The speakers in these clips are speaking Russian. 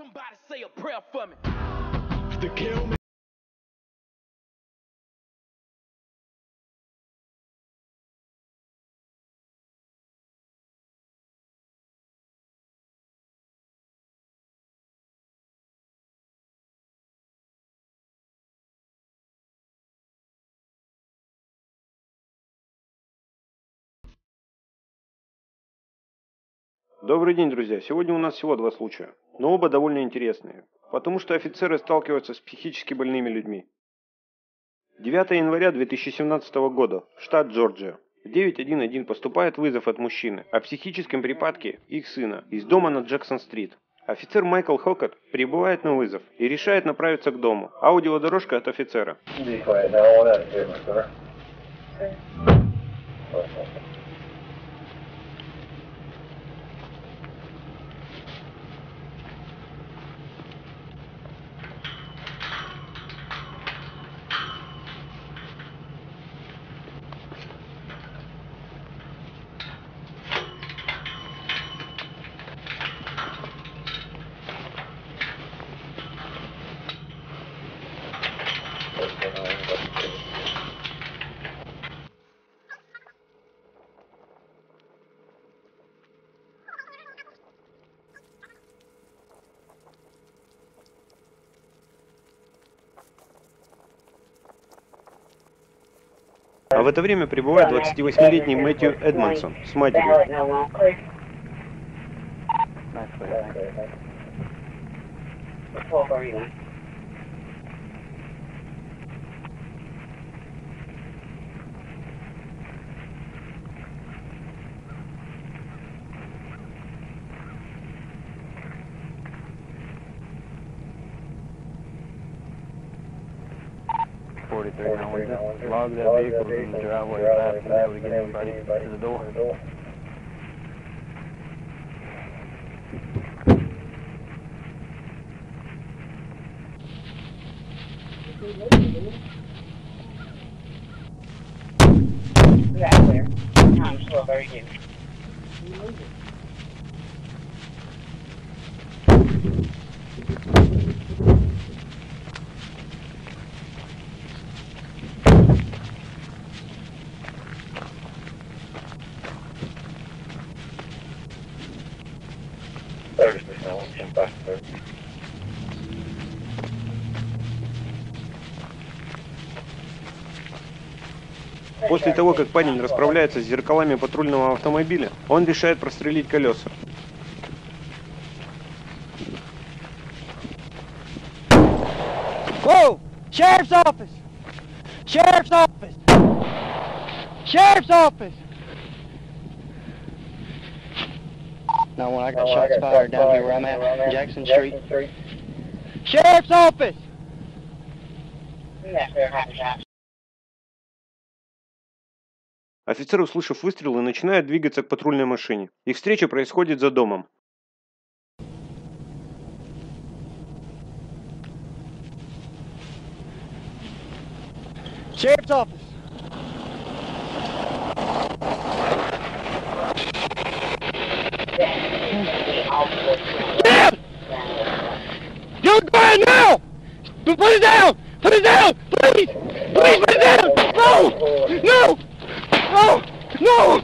Somebody say a prayer for me. Добрый день, друзья. Сегодня у нас всего два случая, но оба довольно интересные, потому что офицеры сталкиваются с психически больными людьми. 9 января 2017 года, штат Джорджия. В 911 поступает вызов от мужчины о психическом припадке их сына из дома на Джексон-стрит. Офицер Майкл Хокот прибывает на вызов и решает направиться к дому. Аудиодорожка от офицера. а в это время прибывает 28-летний Мэтью Эдмонсон с матерью. Thank you. there now. We just log that vehicle in the driveway fast be able to get anybody to the door. После того, как парень расправляется с зеркалами патрульного автомобиля, он решает прострелить колеса. Whoa! Sheriff's office! Sheriff's office! Sheriff's office! 9 I got no, shots I got fired down here where I'm at, Jackson, Jackson Street. Street. Sheriff's office! Офицер, услышав выстрелы, начинает двигаться к патрульной машине. Их встреча происходит за домом. Sheriff's office! You're quiet now! Put it down! Put it down! Please! Please put it down! No! No! No!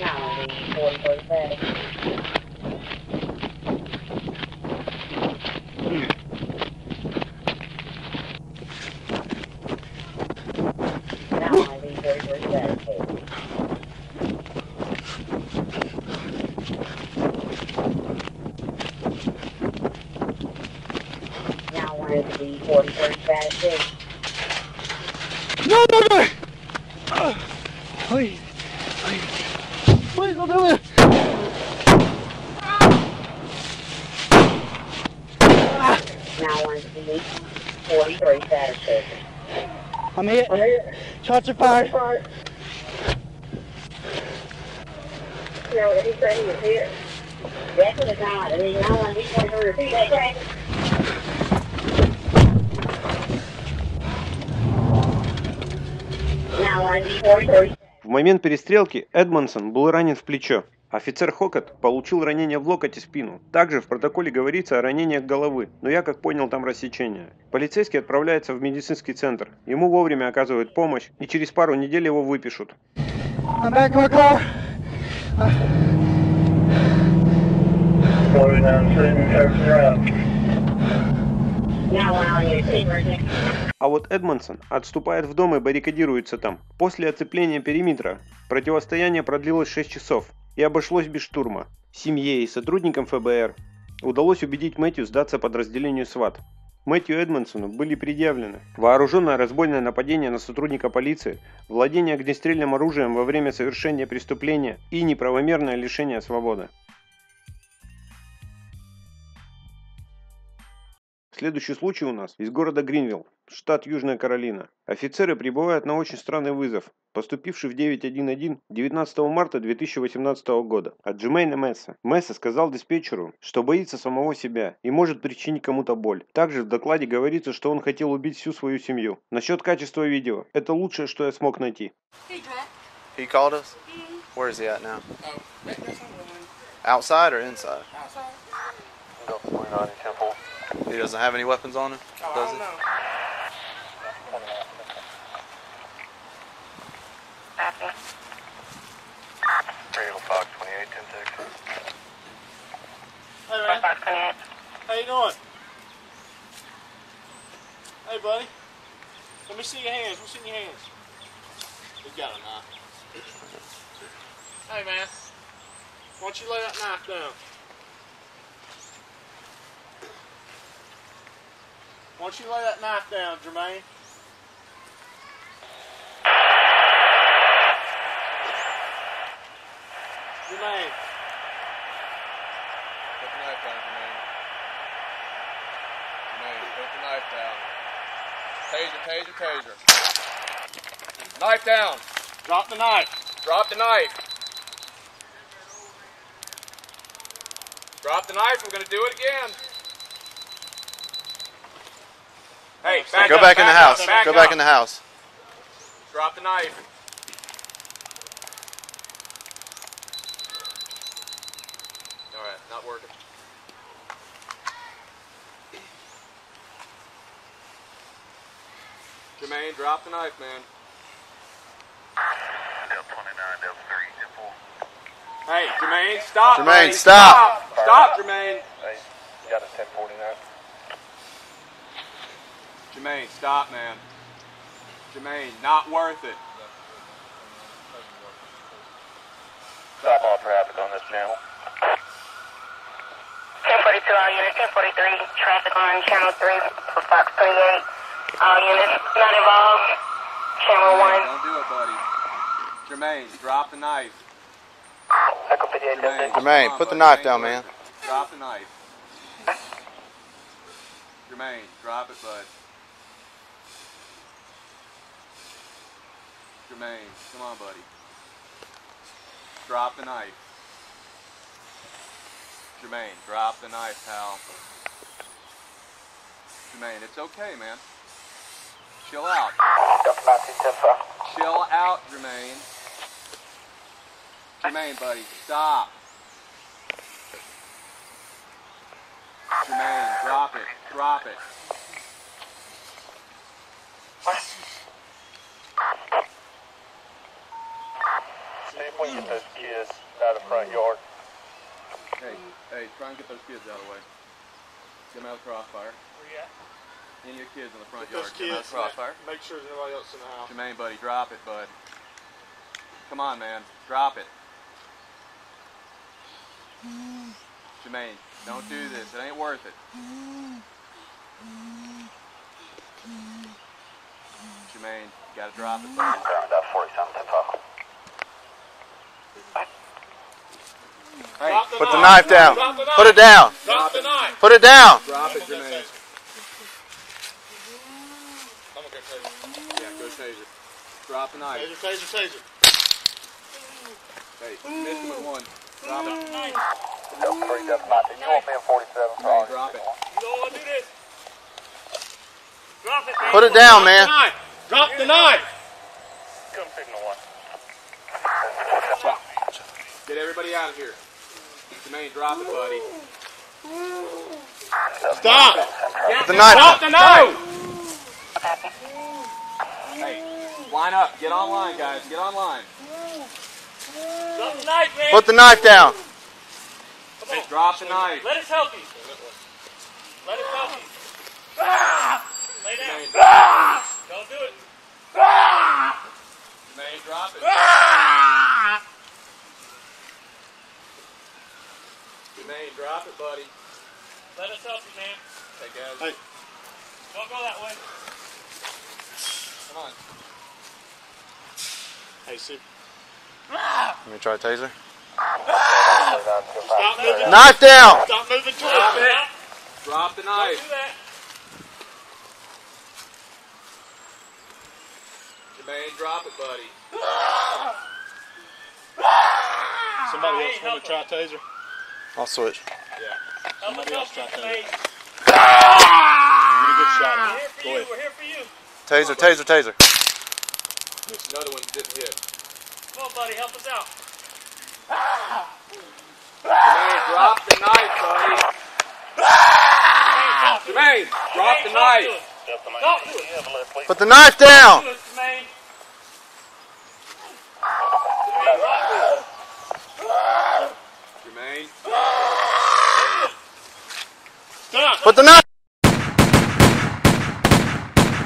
No! no. unique 43 satisfied. I'm hit. I'm hit. Shots are fired. fired. No, did he say he was hit? Definitely not. I mean, no one, he's going to repeat that. В момент перестрелки Эдмонсон был ранен в плечо. Офицер Хокот получил ранение в локоть и спину. Также в протоколе говорится о ранениях головы, но я, как понял, там рассечение. Полицейский отправляется в медицинский центр. Ему вовремя оказывают помощь, и через пару недель его выпишут. А вот Эдмонсон отступает в дом и баррикадируется там. После оцепления периметра противостояние продлилось 6 часов. И обошлось без штурма. Семье и сотрудникам ФБР удалось убедить Мэтью сдаться подразделению СВАТ. Мэтью Эдмонсону были предъявлены вооруженное разбойное нападение на сотрудника полиции, владение огнестрельным оружием во время совершения преступления и неправомерное лишение свободы. Следующий случай у нас из города Гринвилл, штат Южная Каролина. Офицеры прибывают на очень странный вызов, поступивший в 911 19 марта 2018 года от Джимейна Месса. Месса сказал диспетчеру, что боится самого себя и может причинить кому-то боль. Также в докладе говорится, что он хотел убить всю свою семью. Насчет качества видео, это лучшее, что я смог найти. Oh, Outside or inside? Outside. Oh, He doesn't have any weapons on him, oh, does he? Oh hey, man. How you doing? Hey, buddy. Let me see your hands. What's in your hands? We got a knife. Hey, man. Why don't you lay that knife down? Why don't you lay that knife down, Jermaine? Jermaine. Put the knife down, Jermaine. Jermaine, put the knife down. Taser, taser, taser. Knife down. Drop the knife. Drop the knife. Drop the knife, we're gonna do it again. Hey, back go up, back, back, in the house. Up, back go back up. in the house. Drop the knife. Alright, not working. Jermaine, drop the knife, man. Hey, Jermaine, stop. Jermaine, buddy. stop. Stop, Jermaine. Jermaine, stop, man. Jermaine, not worth it. Stop all traffic on this channel. 1042 all units, 1043 traffic on channel 3 for Fox 38. All units not involved, channel 1. Don't do it, buddy. Jermaine, drop the knife. Jermaine, Jermaine on, put buddy. the knife down, man. Drop the knife. Jermaine, drop it, bud. Jermaine, come on, buddy. Drop the knife. Jermaine, drop the knife, pal. Jermaine, it's okay, man. Chill out. Chill out, Jermaine. Jermaine, buddy, stop. Jermaine, drop it, drop it. we get those kids out of front yard. Hey, hey, try and get those kids out of the way. Get them out of the crossfire. Where you at? Any of your kids in the front get yard. Those get them out of the crossfire. Make sure there's nobody else in the house. Jermaine, buddy, drop it, bud. Come on, man. Drop it. Jermaine, don't do this. It ain't worth it. Jermaine, you gotta drop it. Bud. 40 something. Hey, the put knife. the knife down. The knife. Put it down. Drop Drop it. Put it down. Drop it, Jermaine. I'm going taser. Yeah, go taser. Drop the knife. Taser, taser, taser. Hey, missed him with one. Drop the knife. No, 3, Delta 19. You won't be in 47, sorry. Drop it. You don't want to do this. Drop it, man. Put it down, man. Drop the knife. Drop the knife. Come signal one. Get everybody out of here. Jermaine, drop it, buddy. Stop! the knife. Drop the knife! Hey, line up. Get online, guys. Get online. Drop the knife, man. Put the knife down. Hey, drop the knife. Let us help you. Let us help you. Ah! Lay down. Ah! Don't do it. Ah! Jermaine, drop it. Ah! man. Drop it, buddy. Let us help you, man. Hey, guys. Hey. Don't go that way. Come on. Hey, Sue. Let me try a taser. Ah! Stop moving. Knife down! Stop moving towards Drop it. Drop the knife. Don't do that. Jermaine, drop it, buddy. Somebody else want to try a taser? I'll switch. Yeah. Somebody else try taser. Ah! Get good shot. We're here for Go you. Ahead. We're here for you. Taser, on, taser, taser. There's another one that didn't hit. Come on, buddy. Help us out. Ah! Jermaine, drop the knife, buddy. Ah! Jermaine, drop the knife. Put the knife down. Вот она...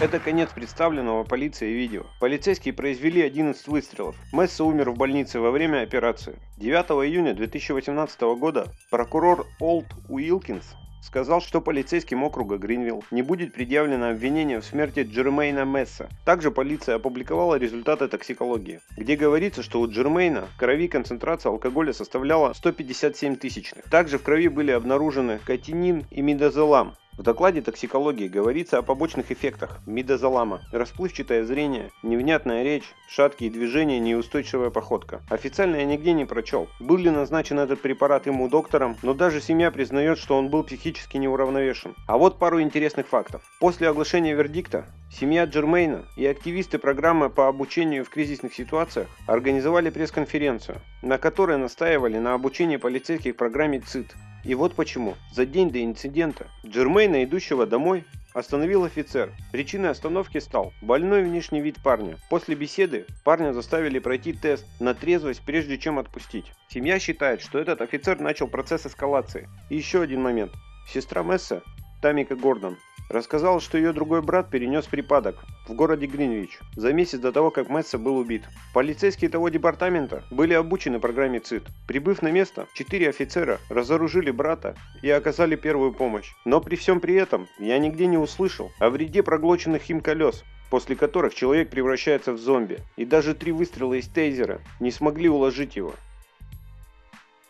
Это конец представленного полицией видео. Полицейские произвели 11 выстрелов. Месса умер в больнице во время операции. 9 июня 2018 года прокурор Олд Уилкинс сказал, что полицейским округа Гринвилл не будет предъявлено обвинение в смерти Джермейна Месса. Также полиция опубликовала результаты токсикологии, где говорится, что у Джермейна в крови концентрация алкоголя составляла 157 тысячных. Также в крови были обнаружены катинин и мидозелам, в докладе токсикологии говорится о побочных эффектах мидозолама, расплывчатое зрение, невнятная речь, шаткие движения, неустойчивая походка. Официально я нигде не прочел, был ли назначен этот препарат ему доктором, но даже семья признает, что он был психически неуравновешен. А вот пару интересных фактов. После оглашения вердикта семья Джермейна и активисты программы по обучению в кризисных ситуациях организовали пресс-конференцию, на которой настаивали на обучении полицейских программе ЦИТ и вот почему. За день до инцидента Джермейна, идущего домой, Остановил офицер. Причиной остановки стал больной внешний вид парня. После беседы парня заставили пройти тест на трезвость, прежде чем отпустить. Семья считает, что этот офицер начал процесс эскалации. И еще один момент. Сестра Месса, Тамика Гордон, Рассказал, что ее другой брат перенес припадок в городе Гринвич за месяц до того, как Месса был убит. Полицейские того департамента были обучены программе ЦИТ. Прибыв на место, четыре офицера разоружили брата и оказали первую помощь. Но при всем при этом я нигде не услышал о вреде проглоченных им колес, после которых человек превращается в зомби, и даже три выстрела из тейзера не смогли уложить его.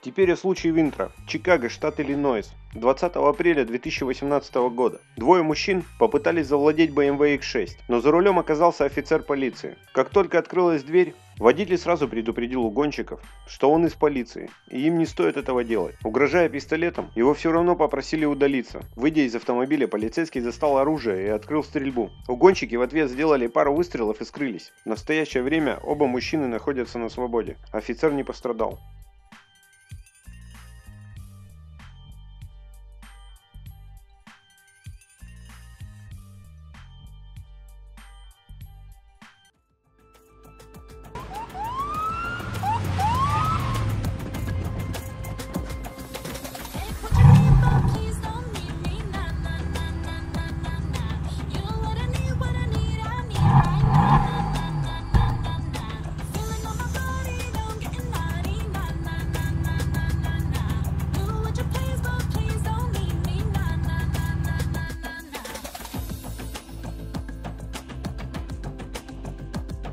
Теперь о случае Винтра. Чикаго, штат Иллинойс. 20 апреля 2018 года. Двое мужчин попытались завладеть BMW X6, но за рулем оказался офицер полиции. Как только открылась дверь, водитель сразу предупредил угонщиков, что он из полиции, и им не стоит этого делать. Угрожая пистолетом, его все равно попросили удалиться. Выйдя из автомобиля, полицейский застал оружие и открыл стрельбу. Угонщики в ответ сделали пару выстрелов и скрылись. В настоящее время оба мужчины находятся на свободе. Офицер не пострадал.